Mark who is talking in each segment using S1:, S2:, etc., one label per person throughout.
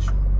S1: recalculation.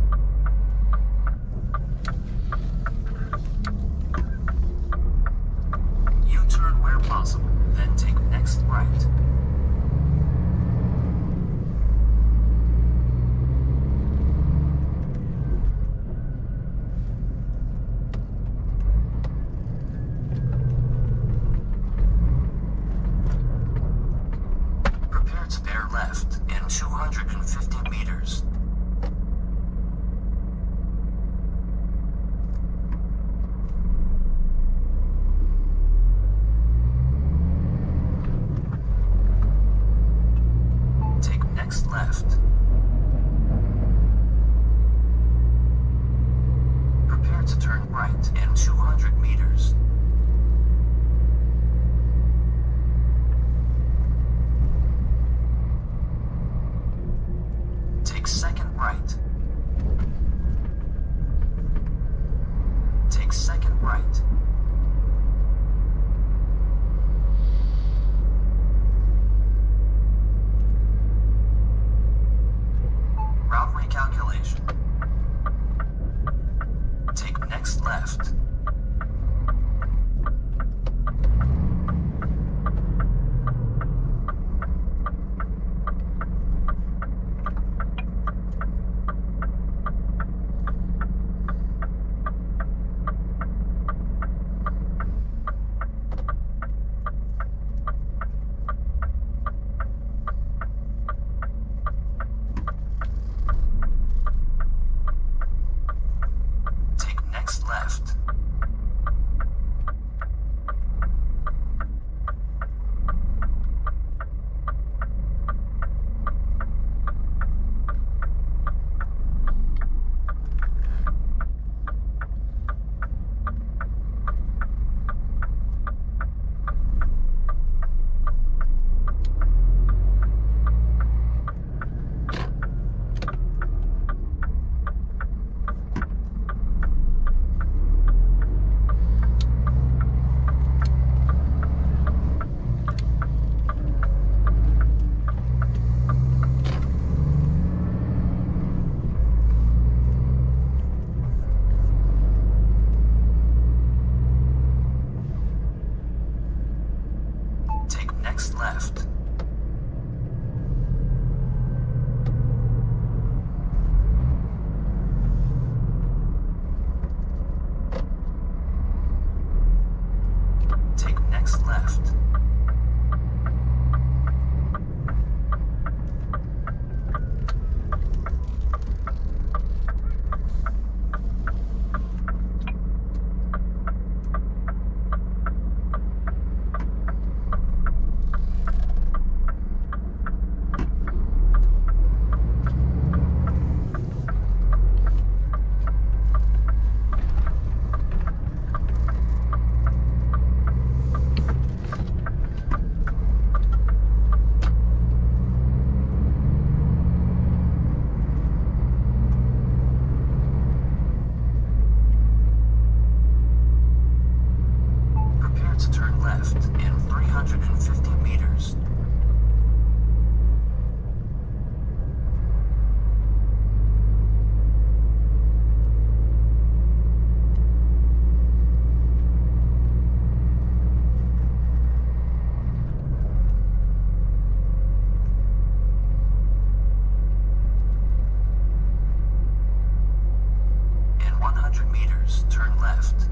S1: 100 meters, turn left.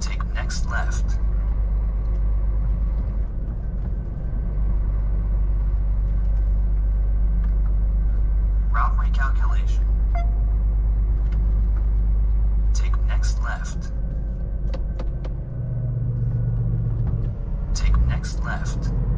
S1: Take next left. Route recalculation. Take next left. Take next left.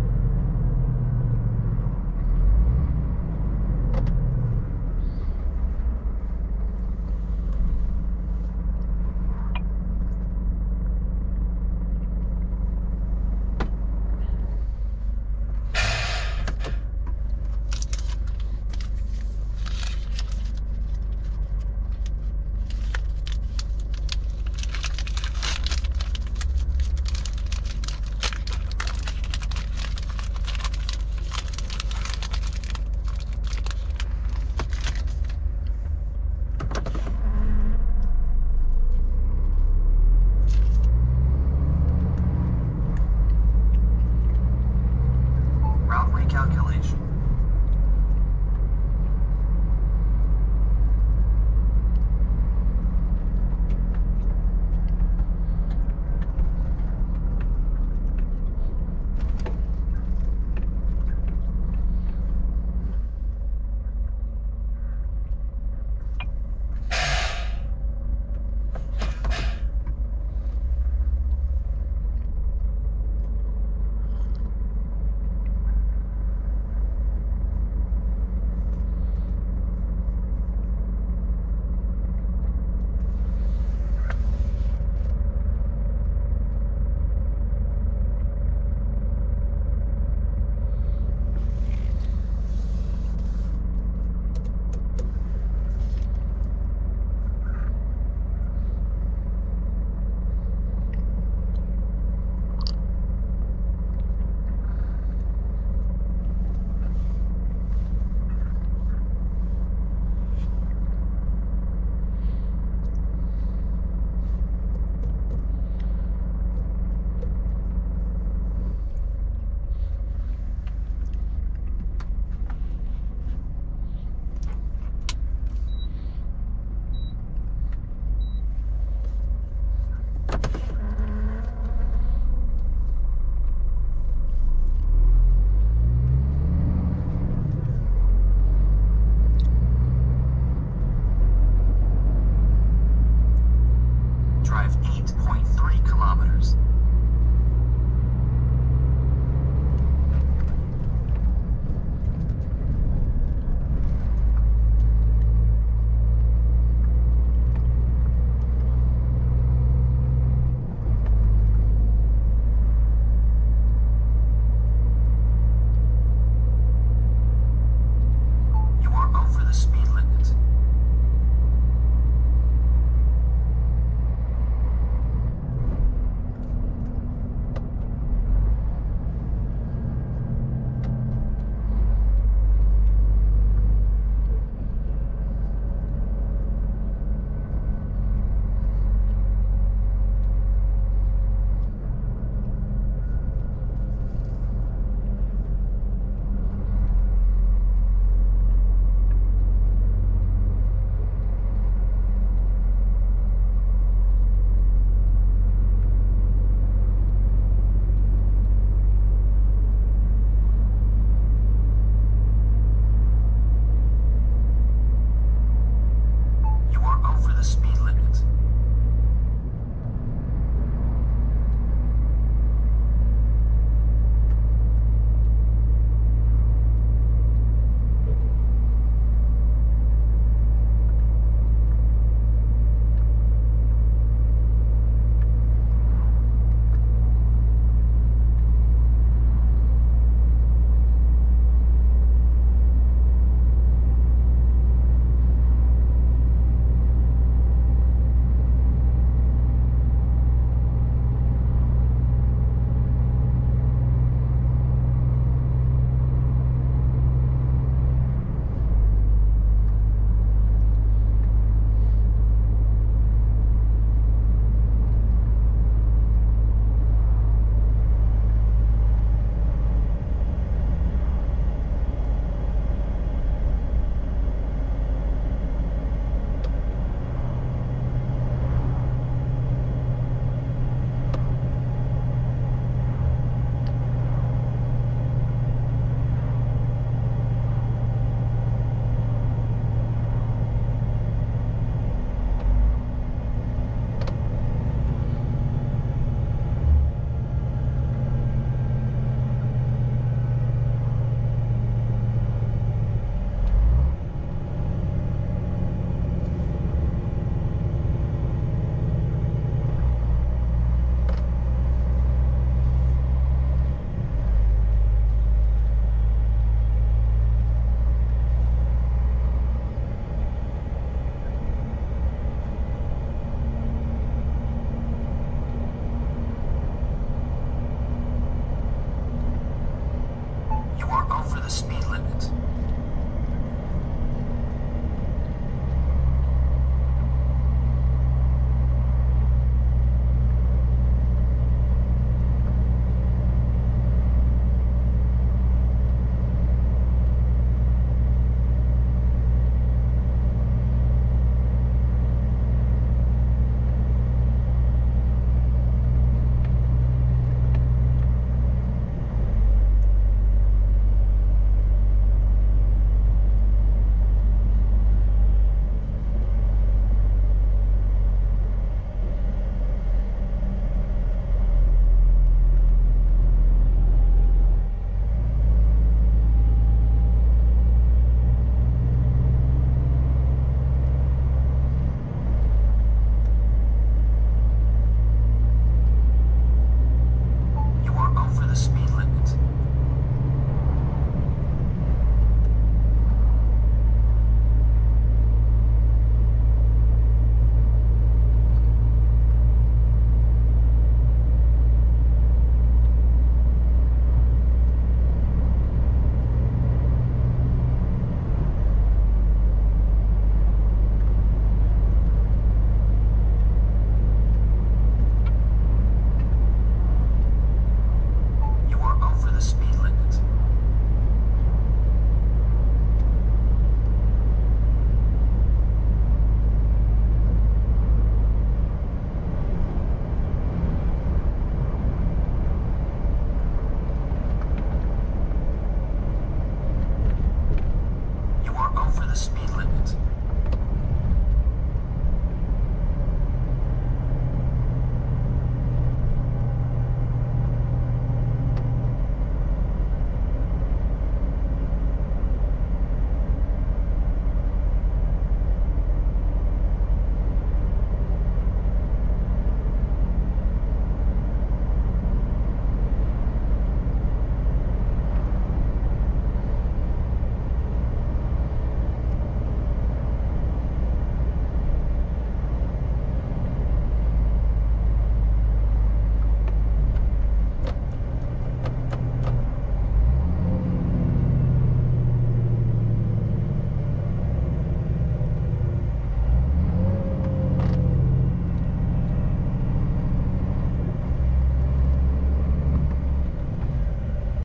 S1: the speed limit.